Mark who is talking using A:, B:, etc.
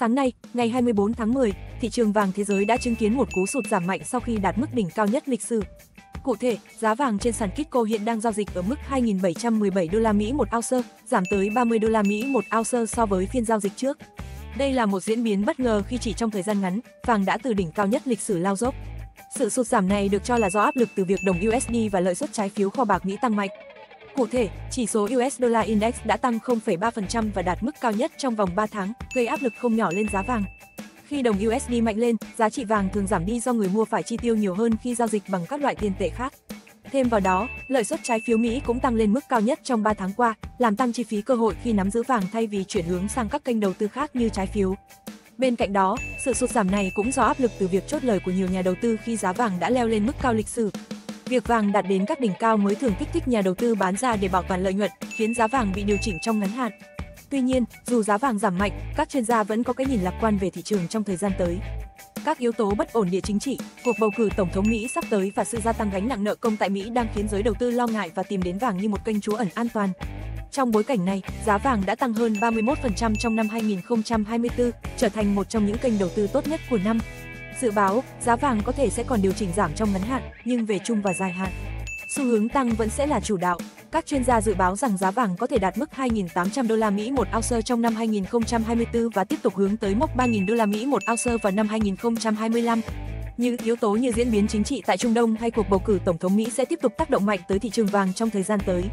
A: Sáng nay, ngày 24 tháng 10, thị trường vàng thế giới đã chứng kiến một cú sụt giảm mạnh sau khi đạt mức đỉnh cao nhất lịch sử. Cụ thể, giá vàng trên sàn Kitco hiện đang giao dịch ở mức 2.717 đô la Mỹ một ounce, giảm tới 30 đô la Mỹ một ounce so với phiên giao dịch trước. Đây là một diễn biến bất ngờ khi chỉ trong thời gian ngắn, vàng đã từ đỉnh cao nhất lịch sử lao dốc. Sự sụt giảm này được cho là do áp lực từ việc đồng USD và lợi suất trái phiếu kho bạc Mỹ tăng mạnh. Cụ thể, chỉ số US Dollar Index đã tăng 0,3% và đạt mức cao nhất trong vòng 3 tháng, gây áp lực không nhỏ lên giá vàng. Khi đồng USD mạnh lên, giá trị vàng thường giảm đi do người mua phải chi tiêu nhiều hơn khi giao dịch bằng các loại tiền tệ khác. Thêm vào đó, lợi suất trái phiếu Mỹ cũng tăng lên mức cao nhất trong 3 tháng qua, làm tăng chi phí cơ hội khi nắm giữ vàng thay vì chuyển hướng sang các kênh đầu tư khác như trái phiếu. Bên cạnh đó, sự sụt giảm này cũng do áp lực từ việc chốt lời của nhiều nhà đầu tư khi giá vàng đã leo lên mức cao lịch sử. Việc vàng đạt đến các đỉnh cao mới thường kích thích nhà đầu tư bán ra để bảo toàn lợi nhuận, khiến giá vàng bị điều chỉnh trong ngắn hạn. Tuy nhiên, dù giá vàng giảm mạnh, các chuyên gia vẫn có cái nhìn lạc quan về thị trường trong thời gian tới. Các yếu tố bất ổn địa chính trị, cuộc bầu cử tổng thống Mỹ sắp tới và sự gia tăng gánh nặng nợ công tại Mỹ đang khiến giới đầu tư lo ngại và tìm đến vàng như một kênh trú ẩn an toàn. Trong bối cảnh này, giá vàng đã tăng hơn 31% trong năm 2024, trở thành một trong những kênh đầu tư tốt nhất của năm. Dự báo, giá vàng có thể sẽ còn điều chỉnh giảm trong ngắn hạn, nhưng về chung và dài hạn, xu hướng tăng vẫn sẽ là chủ đạo. Các chuyên gia dự báo rằng giá vàng có thể đạt mức 2.800 đô la Mỹ một ounce trong năm 2024 và tiếp tục hướng tới mốc 3.000 đô la Mỹ một ounce vào năm 2025. Những yếu tố như diễn biến chính trị tại Trung Đông hay cuộc bầu cử tổng thống Mỹ sẽ tiếp tục tác động mạnh tới thị trường vàng trong thời gian tới.